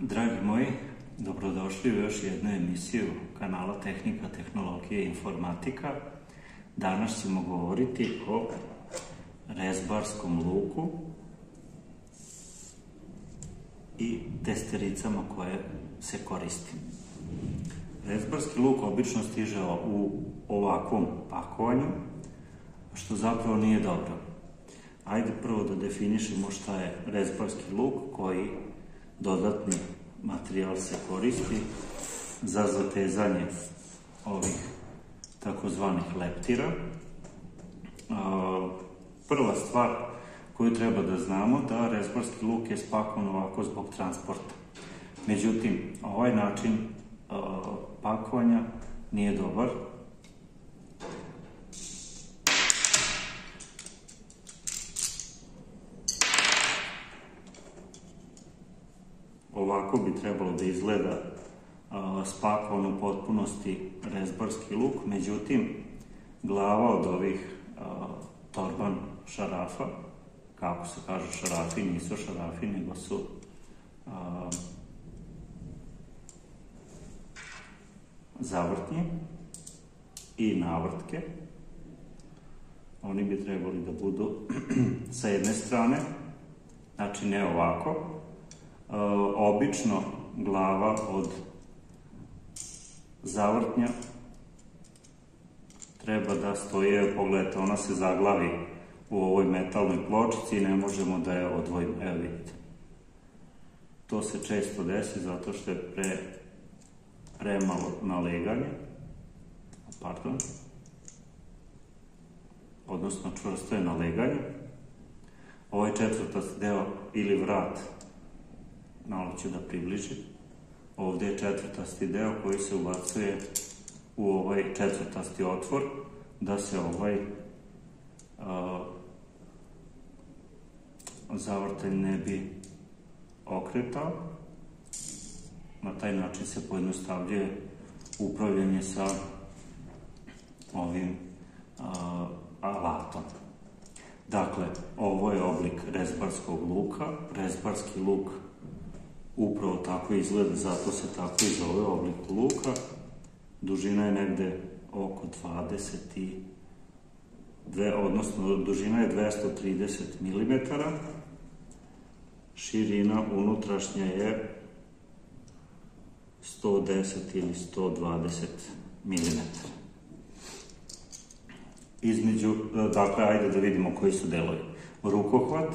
Dragi moji, dobrodošli u još jednu emisiju kanala Tehnika, Tehnologije i Informatika. Danas ćemo govoriti o rezbarskom luku i testericama koje se koristi. Rezbarski luk obično stiže u ovakvom pakovanju, što zapravo nije dobro. Ajde prvo da definišemo šta je rezbarski luk koji dodatni materijal se koristi za zatezanje ovih takozvanih leptira. Prva stvar koju treba da znamo da rezbarski luk je spakovan ovako zbog transporta. Međutim, ovaj način pakovanja nije dobar. Ovako bi trebalo da izgleda spakovan u potpunosti rezbarski luk, međutim, glava od ovih torban šarafa, kako se kažu šarafi, nisu šarafi, nego su zavrtnje i navrtke. Oni bi trebali da budu sa jedne strane, znači ne ovako. Obično glava od zavrtnja treba da stoje, pogledajte, ona se zaglavi u ovoj metalnoj pločici i ne možemo da je odvojimo. Evo vidite. To se često desi zato što je pre premalo naleganje, pardon, odnosno čvrsto je naleganje. Ovaj četvrtasti deo ili vrat, malo ću da približim, ovde je četvrtasti deo koji se ubacuje u ovaj četvrtasti otvor, da se ovaj zavrtaj ne bi okretao na taj način se pojednostavljuje upravljanje sa ovim alatom. Dakle, ovo je oblik rezbarskog luka. Rezbarski luk upravo tako izgleda, zato se tako i zove oblik luka. Dužina je negde oko 20 i dve, odnosno dužina je 230 mm, širina unutrašnja je 110 ili 120 mm. Između, dakle, ajde da vidimo koji su delovi. Rukohvat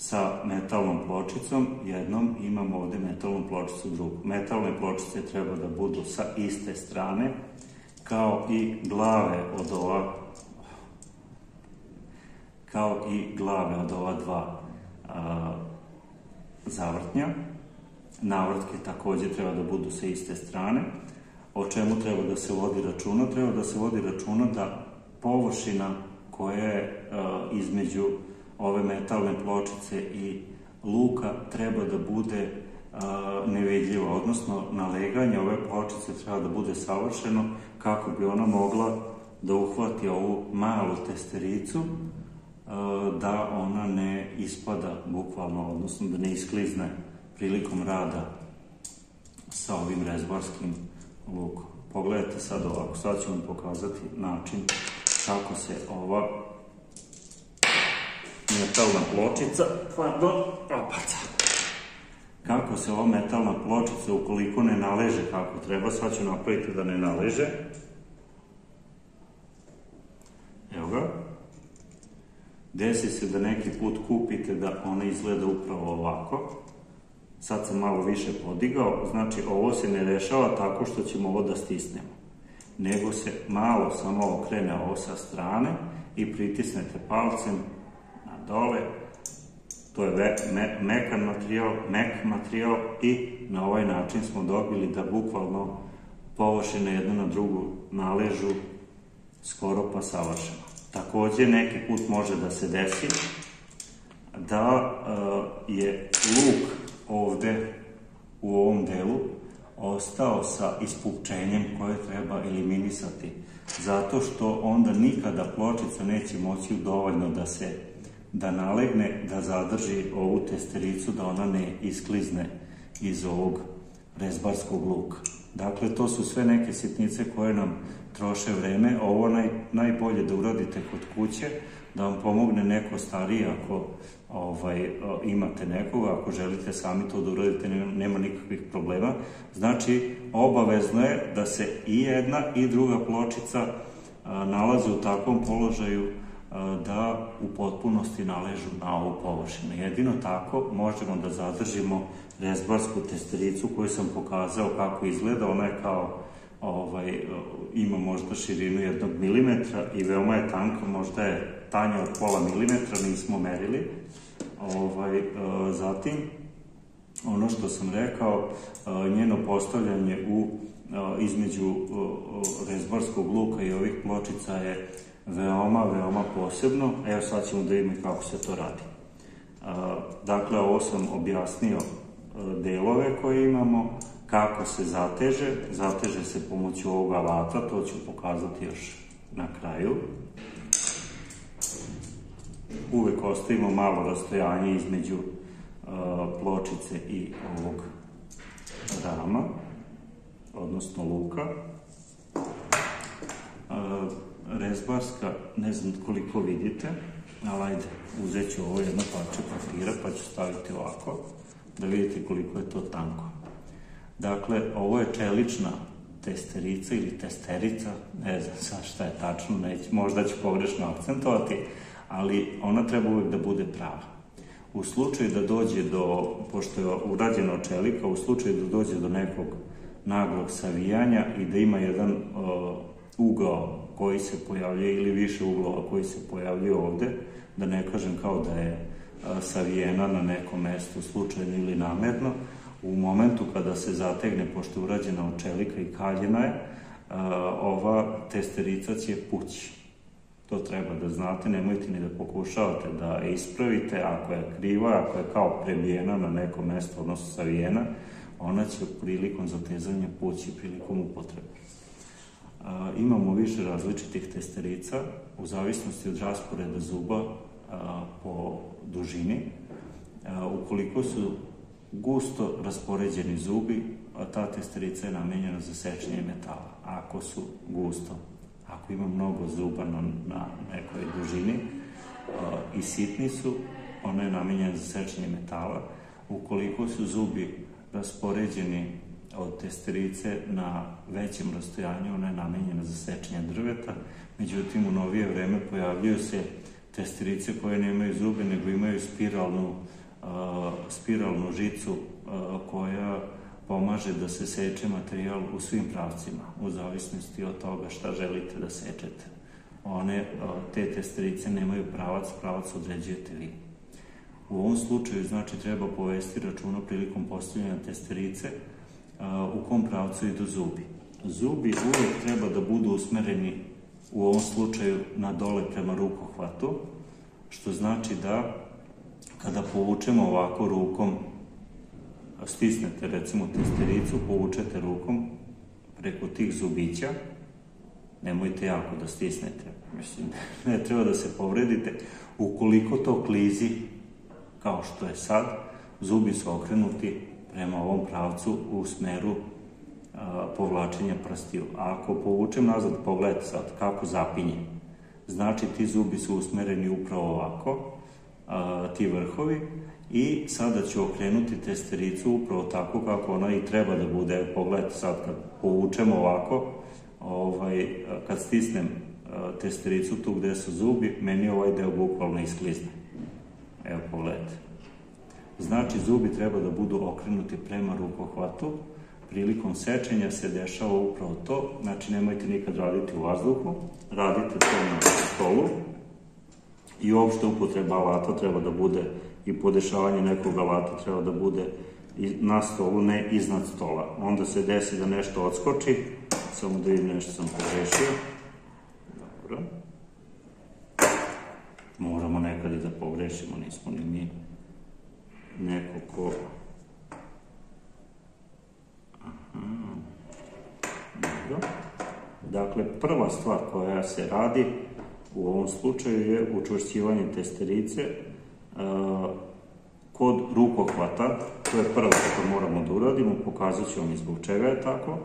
sa metalnom pločicom, jednom imamo ovde metalnu pločicu drugu. Metalne pločice treba da budu sa iste strane, kao i glave od ova kao i glave od ova dva a, zavrtnja navrtke takođe treba da budu sa iste strane. O čemu treba da se vodi računa? Treba da se vodi računa da površina koja je uh, između ove metalne pločice i luka treba da bude nevidljiva, odnosno naleganje ove pločice treba da bude savršeno kako bi ona mogla da uhvati ovu malu testericu da ona ne ispada bukvalno, odnosno da ne isklizne prilikom rada sa ovim rezbarskim lukom. Pogledajte sad ovako, sad ću vam pokazati način kako se ova metalna pločica, pardon, opaca. Kako se ova metalna pločica, ukoliko ne naleže kako treba, sad ću napraviti da ne naleže. Evo ga. Desi se da neki put kupite da ona izgleda upravo ovako sad sam malo više podigao, znači ovo se ne rešava tako što ćemo ovo da stisnemo, nego se malo samo okrene ovo sa strane i pritisnete palcem dole, to je mekan materijal, mek materijal i na ovaj način smo dobili da bukvalno površine jedna na drugu naležu skoro pa savršeno. Takođe neki put može da se desi da uh, je luk ovde u ovom delu ostao sa ispupčenjem koje treba eliminisati. Zato što onda nikada pločica neće moći dovoljno da se da nalegne, da zadrži ovu testericu, da ona ne isklizne iz ovog rezbarskog luka. Dakle, to su sve neke sitnice koje nam troše vreme. Ovo naj, najbolje da uradite kod kuće, da vam pomogne neko stariji ako ovaj, imate nekoga, ako želite sami to da uradite, nema nikakvih problema. Znači, obavezno je da se i jedna i druga pločica nalaze u takvom položaju da u potpunosti naležu na ovu površinu. Jedino tako možemo da zadržimo rezbarsku testericu koju sam pokazao kako izgleda. Ona je kao, ovaj, ima možda širinu jednog milimetra i veoma je tanka, možda je tanja od pola milimetra, nismo merili. Ovaj, zatim, ono što sam rekao, njeno postavljanje u između rezbarskog luka i ovih pločica je veoma, veoma posebno. Evo sad ćemo da vidimo kako se to radi. Dakle, ovo sam objasnio delove koje imamo, kako se zateže. Zateže se pomoću ovog alata, to ću pokazati još na kraju. Uvek ostavimo malo rastojanje između pločice i ovog rama, odnosno luka rezbarska, ne znam koliko vidite, ali ajde, uzet ću ovo jedno parče papira pa ću staviti ovako, da vidite koliko je to tanko. Dakle, ovo je čelična testerica ili testerica, ne znam sad šta je tačno, neć, možda ću pogrešno akcentovati, ali ona treba uvek da bude prava. U slučaju da dođe do, pošto je urađena čelika, u slučaju da dođe do nekog naglog savijanja i da ima jedan uh, ugao koji se pojavljuje ili više uglova koji se pojavljuje ovde, da ne kažem kao da je savijena na nekom mestu slučajno ili namerno, u momentu kada se zategne, pošto je urađena od čelika i kaljena je, ova testerica će pući. To treba da znate, nemojte ni da pokušavate da ispravite, ako je kriva, ako je kao prebijena na neko mesto, odnosno savijena, ona će prilikom zatezanja pući prilikom upotrebe imamo više različitih testerica u zavisnosti od rasporeda zuba po dužini. Ukoliko su gusto raspoređeni zubi, ta testerica je namenjena za sečenje metala. Ako su gusto, ako ima mnogo zuba na, na nekoj dužini i sitni su, ona je namenjena za sečenje metala. Ukoliko su zubi raspoređeni od testerice na većem rastojanju, ona je namenjena za sečenje drveta, međutim u novije vreme pojavljuju se testerice koje nemaju zube, nego imaju spiralnu, uh, spiralnu žicu uh, koja pomaže da se seče materijal u svim pravcima, u zavisnosti od toga šta želite da sečete. One, te testerice nemaju pravac, pravac određujete vi. U ovom slučaju, znači, treba povesti računa prilikom postavljanja testerice, u kom pravcu idu zubi. Zubi uvek treba da budu usmereni u ovom slučaju na dole prema rukohvatu, što znači da kada povučemo ovako rukom, stisnete recimo testericu, povučete rukom preko tih zubića, nemojte jako da stisnete, mislim, ne treba da se povredite, ukoliko to klizi kao što je sad, zubi su okrenuti prema ovom pravcu u smeru a, povlačenja prstiju. A ako povučem nazad, pogledajte sad kako zapinje. Znači ti zubi su usmereni upravo ovako, a, ti vrhovi, i sada ću okrenuti testericu upravo tako kako ona i treba da bude. Pogledajte sad kad povučemo ovako, ovaj, kad stisnem testericu tu gde su zubi, meni ovaj deo bukvalno isklizne. Evo pogledajte. Znači, zubi treba da budu okrenuti prema rukohvatu. Prilikom sečenja se dešava upravo to, znači nemojte nikad raditi u vazduhu, radite to na stolu i uopšte upotreba alata treba da bude i podešavanje nekog alata treba da bude na stolu, ne iznad stola. Onda se desi da nešto odskoči, samo da vidim nešto sam pogrešio. Dobro. Moramo nekad i da pogrešimo, nismo ni mi neko ko... Aha. Dobro. Dakle, prva stvar koja se radi u ovom slučaju je učvršćivanje testerice kod rukohvata, to je prvo što moramo da uradimo, pokazat ću vam i zbog čega je tako.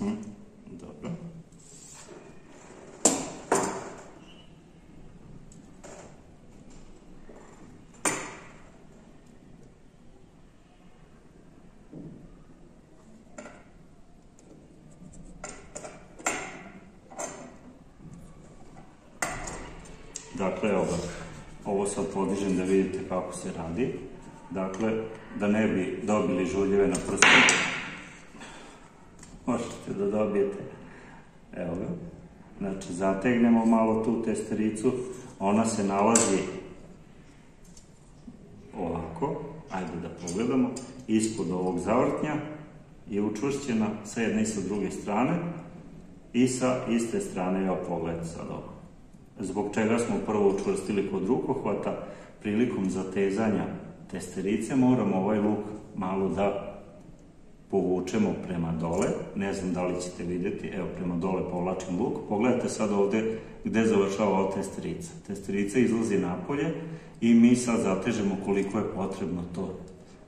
Mhm, dobro. Dakle, evo ga, ovo sad podižem da vidite kako se radi. Dakle, da ne bi dobili žuljeve na prstu, možete da dobijete, evo ga, znači zategnemo malo tu testericu, ona se nalazi ovako, ajde da pogledamo, ispod ovog zavrtnja je učvršćena sa jedne i sa druge strane i sa iste strane, evo pogledajte sad ovo. Zbog čega smo prvo učvrstili kod rukohvata, prilikom zatezanja testerice moramo ovaj luk malo da povučemo prema dole, ne znam da li ćete vidjeti, evo prema dole povlačim luk, pogledajte sad ovde gde završava ova testerica. Testerica izlazi napolje i mi sad zatežemo koliko je potrebno to.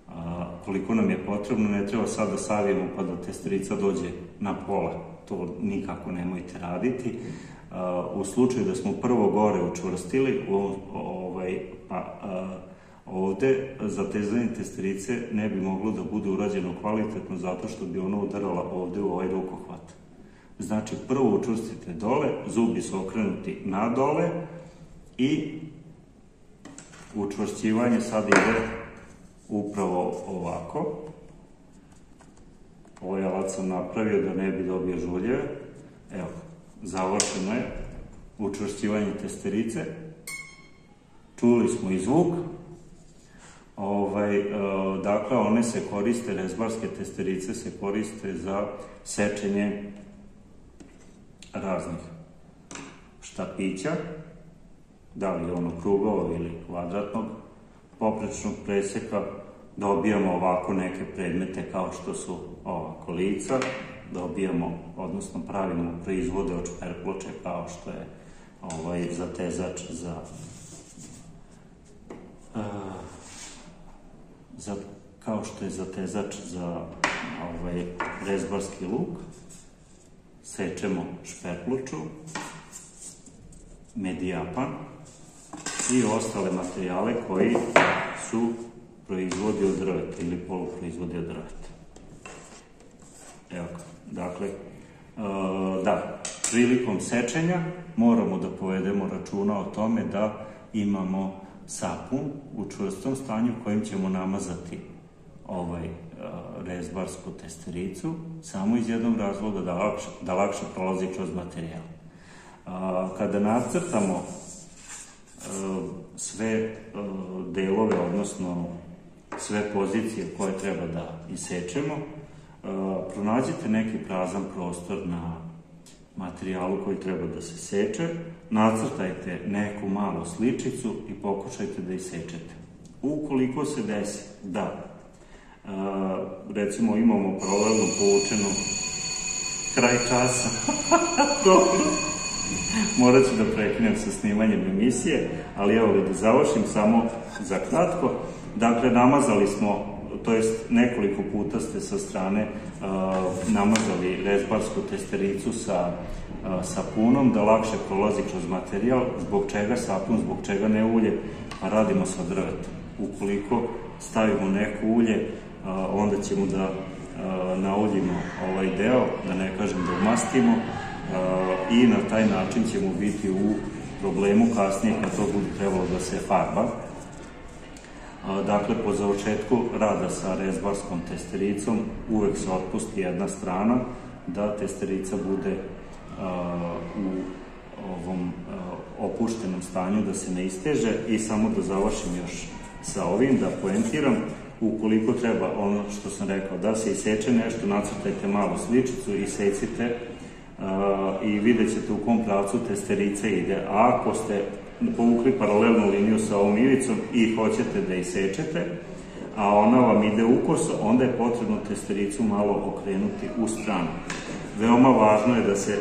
A, koliko nam je potrebno, ne treba sad da savijemo pa da testerica dođe na pola, to nikako nemojte raditi u slučaju da smo prvo gore učvrstili, ovaj, pa ovde zatezanje testerice ne bi moglo da bude urađeno kvalitetno zato što bi ono udarala ovde u ovaj rukohvat. Znači, prvo učvrstite dole, zubi su okrenuti na dole i učvršćivanje sad ide upravo ovako. Ovaj alat sam napravio da ne bi dobio žuljeve. Evo, završeno je učvršćivanje testerice. Čuli smo i zvuk. Ovaj, e, dakle, one se koriste, rezbarske testerice se koriste za sečenje raznih štapića, da li ono krugova ili kvadratnog, poprečnog preseka, dobijamo ovako neke predmete kao što su ova kolica, dobijamo, odnosno pravimo proizvode od šperploče kao što je ovaj zatezač za uh, za, kao što je zatezač za ovaj rezbarski luk. Sečemo šperpluču, medijapan i ostale materijale koji su proizvodi od drveta ili poluproizvodi od drveta. Evo ga. Dakle, e, da, prilikom sečenja moramo da povedemo računa o tome da imamo sapun u čvrstom stanju kojim ćemo namazati ovaj e, rezbarsku testericu, samo iz jednog razloga da lakše, da lakše prolazi kroz materijal. Kada nacrtamo e, sve delove, odnosno sve pozicije koje treba da isečemo, pronađite neki prazan prostor na materijalu koji treba da se seče, nacrtajte neku malu sličicu i pokušajte da isečete. Ukoliko se desi da recimo imamo paralelno povučeno kraj časa, dobro, morat ću da prekinem sa snimanjem emisije, ali evo da završim samo za kratko. Dakle, namazali smo to jest nekoliko puta ste sa strane uh, namazali rezbarsku testericu sa uh, sapunom da lakše prolazi kroz materijal, zbog čega sapun, zbog čega ne ulje, a radimo sa drvetom. Ukoliko stavimo neko ulje, uh, onda ćemo da nauljimo ovaj deo, da ne kažem da umastimo i na taj način ćemo biti u problemu kasnije kad to bude trebalo da se farba Dakle, po završetku rada sa rezbarskom testericom uvek se otpusti jedna strana da testerica bude u ovom opuštenom stanju, da se ne isteže. I samo da završim još sa ovim, da poentiram, ukoliko treba ono što sam rekao, da se iseče nešto, nacrtajte malu sličicu i secite i vidjet ćete u kom pravcu testerica ide. Ako ste povukli paralelnu liniju sa ovom ivicom i hoćete da isečete, a ona vam ide ukoso, onda je potrebno testericu malo okrenuti u stranu. veoma važno je da se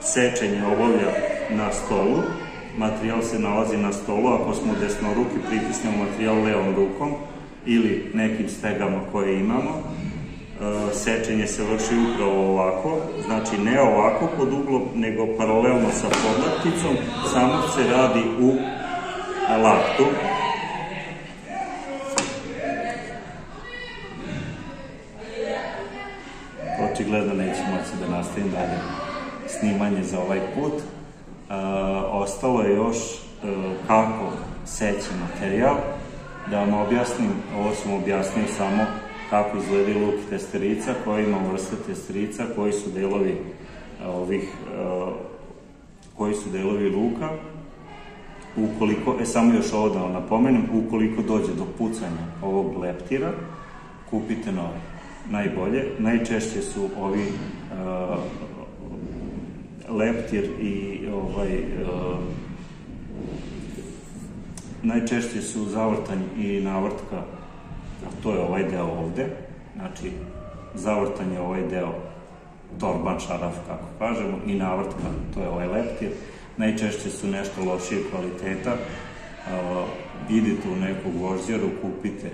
sečenje obavlja na stolu, materijal se nalazi na stolu, ako smo desnoruki pritisnemo materijal levom rukom ili nekim stegama koje imamo, sečenje se vrši upravo ovako, znači ne ovako pod uglom, nego paralelno sa podlakticom, samo se radi u laktu, očigledno neću moći da nastavim dalje snimanje za ovaj put. E, ostalo je još e, kako seći materijal. Da vam objasnim, ovo sam objasnio samo kako izgledaju luk testerica, koji ima vrste testerica, koji su delovi e, ovih, e, koji su delovi luka. Ukoliko, e samo još ovo da vam napomenem, ukoliko dođe do pucanja ovog leptira, kupite novi najbolje. Najčešće su ovi uh, leptir i ovaj uh, najčešće su zavrtanj i navrtka, to je ovaj deo ovde, znači zavrtanje je ovaj deo torban šaraf, kako kažemo, i navrtka, to je ovaj leptir. Najčešće su nešto lošije kvaliteta, uh, idete u neku gvožđaru, kupite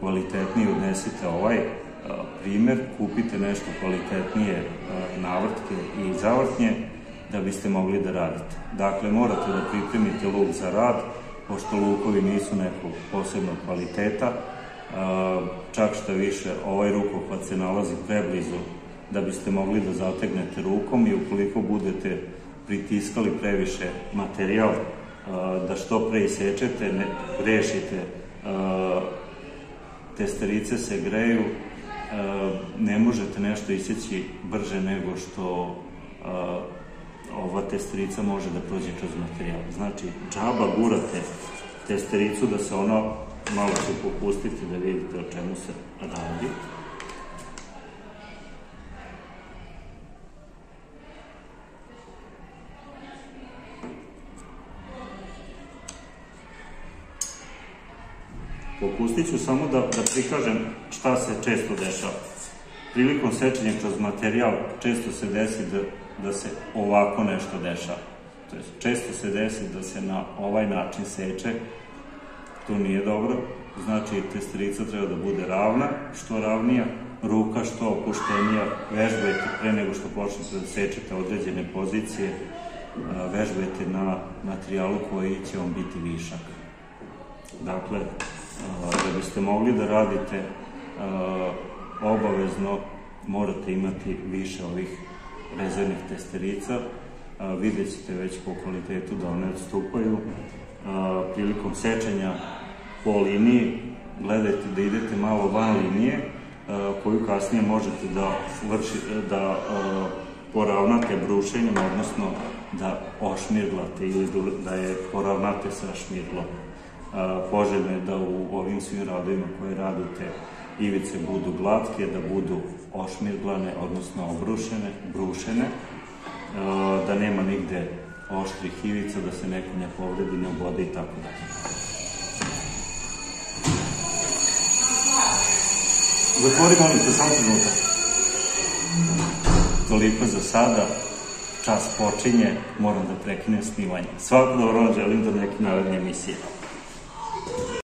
kvalitetniji, odnesite ovaj, primer, kupite nešto kvalitetnije navrtke i zavrtnje da biste mogli da radite. Dakle, morate da pripremite luk za rad, pošto lukovi nisu nekog posebnog kvaliteta, čak što više, ovaj rukohvat se nalazi preblizu da biste mogli da zategnete rukom i ukoliko budete pritiskali previše materijal da što pre isečete, ne, rešite, testerice se greju, ne možete nešto iseći brže nego što ova testerica može da prođe kroz materijal. Znači, džaba gurate testericu da se ono malo će popustiti da vidite o čemu se radi. Popustit ću samo da, da prikažem šta se često dešava. Prilikom sečenja kroz materijal često se desi da, da se ovako nešto dešava. To je, često se desi da se na ovaj način seče, to nije dobro, znači testerica treba da bude ravna, što ravnija, ruka što opuštenija, vežbajte pre nego što počnete da sečete određene pozicije, vežbajte na materijalu koji će vam biti višak. Dakle, da biste mogli da radite obavezno morate imati više ovih rezervnih testerica. Vidjet ćete već po kvalitetu da one odstupaju. Prilikom sečenja po liniji gledajte da idete malo van linije koju kasnije možete da, vrši, da poravnate brušenjem, odnosno da ošmirglate ili da je poravnate sa šmirglom. Poželjno je da u ovim svim radovima koje radite ivice budu glatke, da budu ošmirglane, odnosno obrušene, brušene, da nema nigde oštrih ivica, da se neko ne povredi, ne obode i tako dalje. Zatvori molim te, samo trenutak. Toliko za sada, čas počinje, moram da prekinem snimanje. Svako dobro želim do neke naredne emisije.